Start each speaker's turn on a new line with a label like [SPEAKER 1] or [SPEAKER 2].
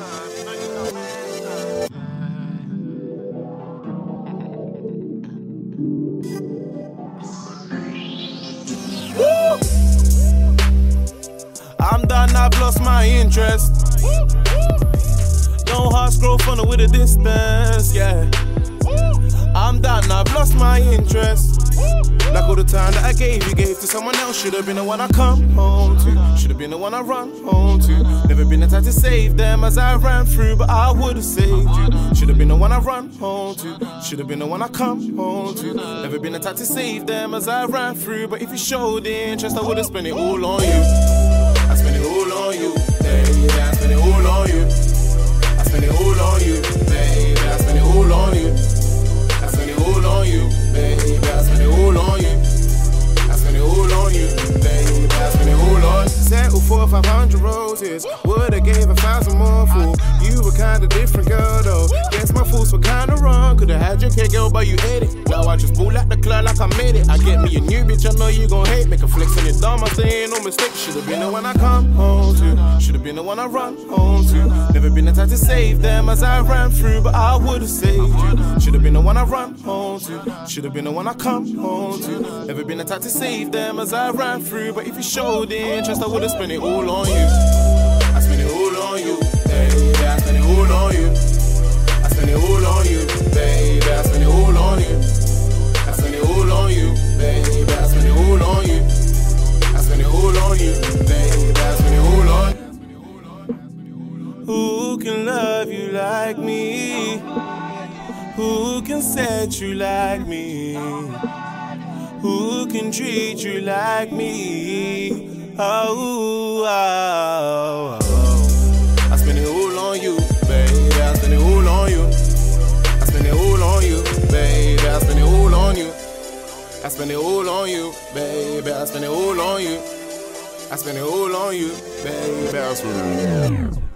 [SPEAKER 1] I'm done, I've lost my interest. No hearts grow funny with a distance, yeah. I'm done, I've lost my interest. Like all the time that I gave, you gave to someone else, should have been the one I come home to. Been the one I run home to. Never been the type to save them as I ran through, but I would've saved you. Should've been the one I run home to. Should've been the one I come home to. Never been the type to save them as I ran through, but if you showed interest, I would've spent it all on you. I spent it all on you, baby. I 500 roses. Would've gave a thousand more for you. Were kinda different, girl, though. Guess my fools were kinda wrong. Could've had your cake, girl, but you ate it. Now I just pull out the club like I made it. I get me a new bitch, I know you gon' hate. Make a flex on your thumb, I say ain't no mistake. Should've been the one I come home to. Should've been the one I run home to. Never been the type to save them as I ran through, but I would've saved you. Should've been the one I run home to. Should've been the one I come home to. Never been the type to save them as I ran through, but if you showed interest, I would've spent it all on you. Who can love you like me? Who can set you like me? Who can treat you like me? Oh, oh, oh. I spend it all on you, baby. I spend it all on you. I spend it all on you, baby. I spend it all on you. I spend it all on you, baby. I spend it all on you. I spend it all on you, baby. I spend it all on you.